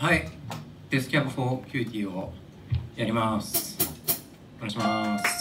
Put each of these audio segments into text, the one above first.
はい。デスキャブ4キューティーをやります。お願いします。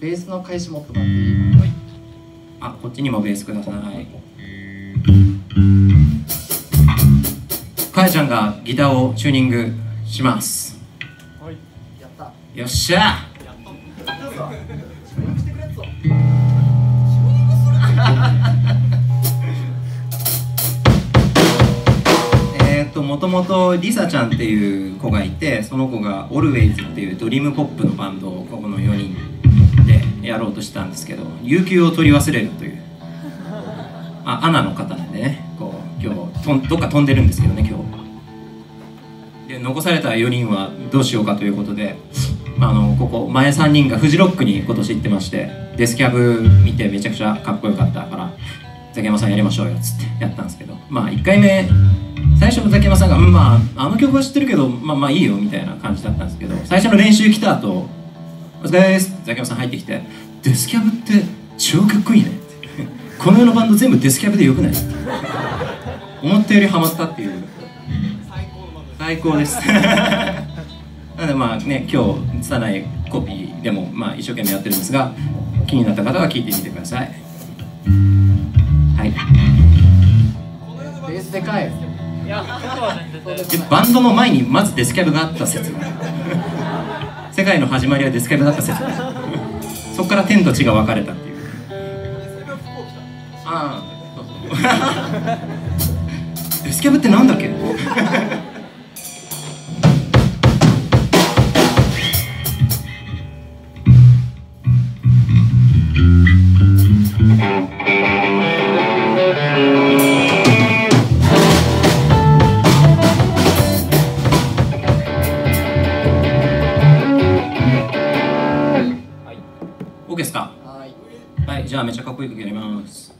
ベースの開始もっと待ってい。い。ああこっちにもベースください。かやちゃんがギターをチューニングします。やった。よっしゃえーっともともとリサちゃんっていう子がいてその子がオルウェイズっていうドリームポップのバンドをここの4人でやろうとしたんですけど有給を取り忘れるという。あアナの方なんでねこう今日とどっか飛んでるんですけどね今日。で残された4人はどうしようかということで、まあ、あのここ前3人がフジロックに今年行ってましてデスキャブ見てめちゃくちゃかっこよかったからザキヤマさんやりましょうよっつってやったんですけどまあ1回目最初のザキヤマさんが「うんまああの曲は知ってるけどまあまあいいよ」みたいな感じだったんですけど最初の練習来た後「お疲れです」ザキヤマさん入ってきて「デスキャブって超かっこいいね」って「この世のバンド全部デスキャブでよくない?」思ったよりハマったっていう。最高です。なのでまあね今日拙いコピーでもまあ一生懸命やってるんですが気になった方は聞いてみてください。はい。ベースでかい。でバンドの前にまずデスキャブがあった説。が世界の始まりはデスキャブだった説。がそこから天と地が分かれたっていう。ああ デスキャブってなんだっけ？じゃあめっちゃかっこいい曲やります。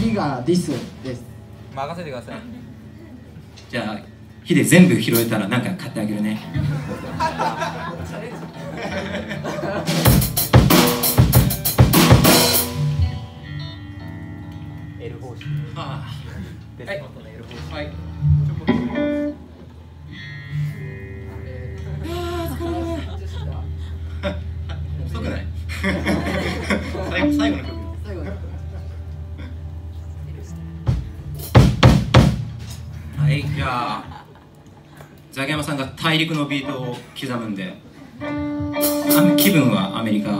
次がディスです。任せてください。じゃあヒデ全部拾えたらなんか買ってあげるね。エル方式あ。デスノートのエル方式はい大陸のビートを刻むんで。気分はアメリカ。